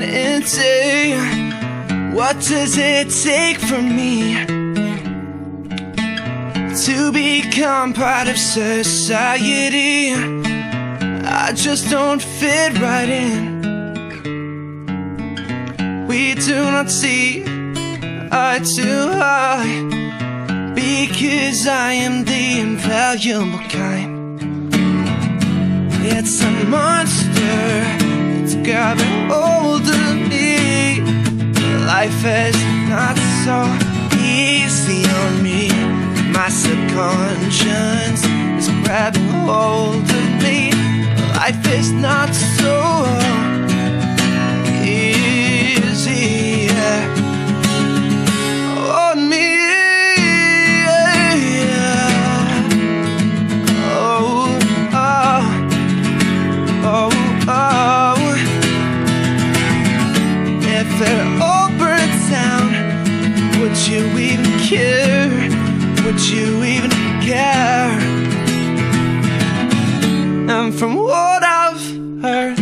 identity. What does it take from me to become part of society? I just don't fit right in. We do not see eye to eye because I am the invaluable kind. It's a monster, it's grabbing hold of me. Life is not so easy on me. My subconscious is grabbing hold of me. Life is not so easy yeah. Would you even care? And from what I've heard,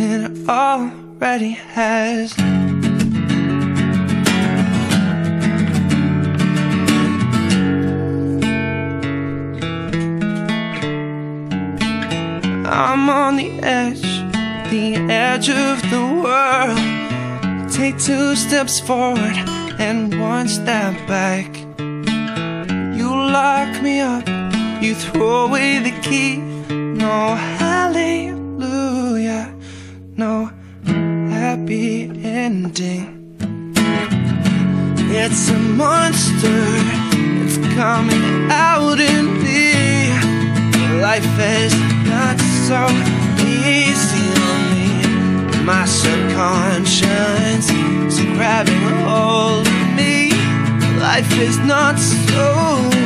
it already has. I'm on the edge, the edge of the world. Take two steps forward and one step back. Lock me up, you throw away the key. No hallelujah, no happy ending. It's a monster, it's coming out in me. Life is not so easy on me. My subconscious is grabbing hold of me. Life is not so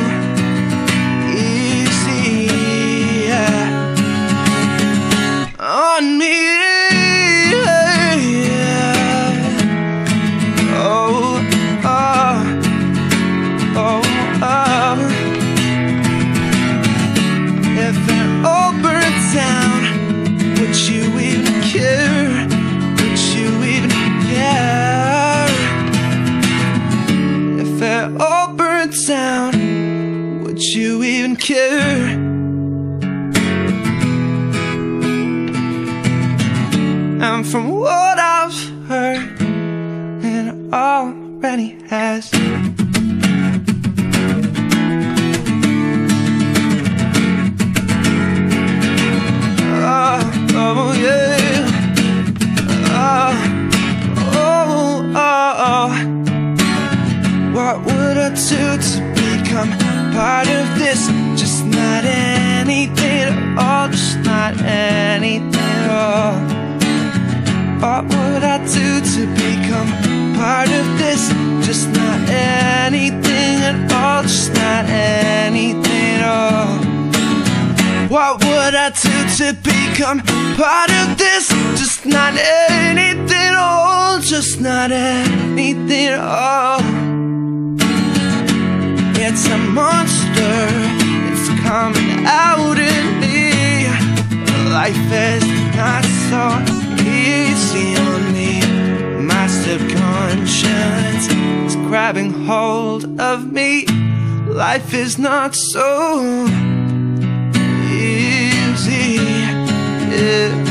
burnt down, would you even care? And from what I've heard, it already has. Just not anything at all, just not anything at all. What would I do to become part of this? Just not anything at all, just not anything at all. It's a monster, it's coming out in me. Life is not so easy on me. My is grabbing hold of me Life is not so easy yeah.